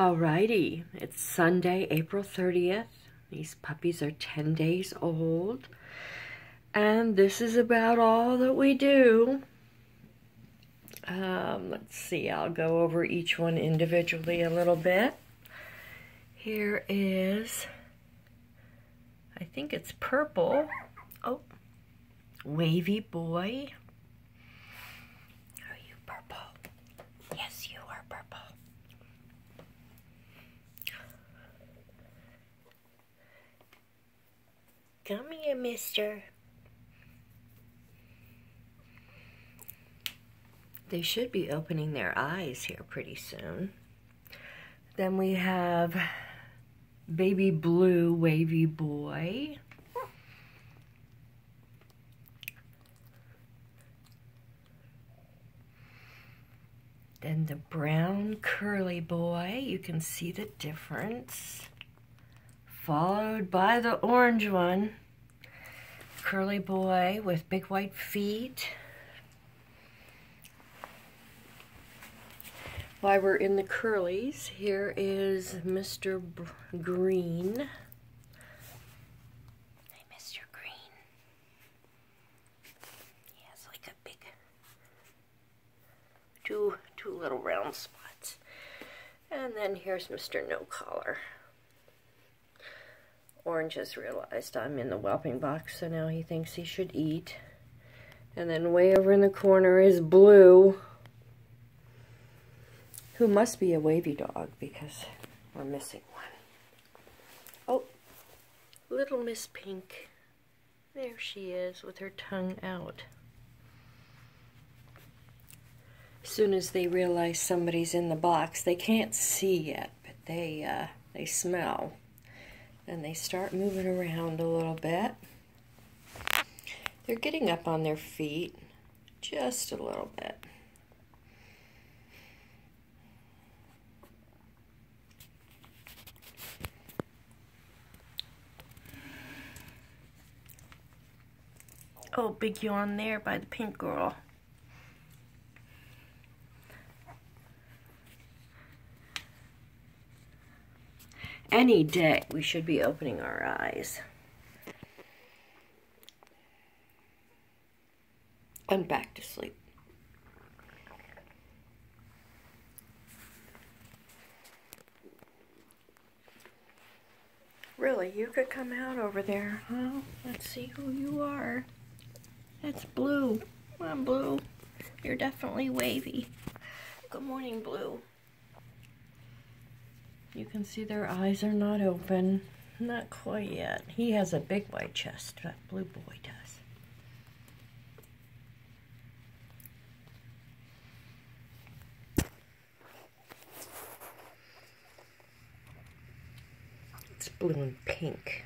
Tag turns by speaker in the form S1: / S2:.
S1: Alrighty, it's Sunday, April 30th. These puppies are 10 days old. And this is about all that we do. Um, let's see, I'll go over each one individually a little bit. Here is, I think it's purple. Oh, wavy boy. Are you purple? Yes, you are purple. Come here, mister. They should be opening their eyes here pretty soon. Then we have baby blue wavy boy. Then the brown curly boy, you can see the difference. Followed by the orange one, curly boy with big white feet. While we're in the curlies, here is Mr. B Green. Hey, Mr. Green. He has like a big, two, two little round spots. And then here's Mr. No Collar. Orange has realized I'm in the whelping box, so now he thinks he should eat. And then way over in the corner is Blue who must be a wavy dog because we're missing one. Oh, little Miss Pink. There she is with her tongue out. As soon as they realize somebody's in the box, they can't see yet, but they uh, they smell. And they start moving around a little bit. They're getting up on their feet just a little bit. Oh, big yawn there by the pink girl. Any day we should be opening our eyes. And back to sleep. Really, you could come out over there. Well, let's see who you are. That's Blue. Come on, Blue. You're definitely wavy. Good morning, Blue. You can see their eyes are not open. Not quite yet. He has a big white chest. That blue boy does. It's blue and pink.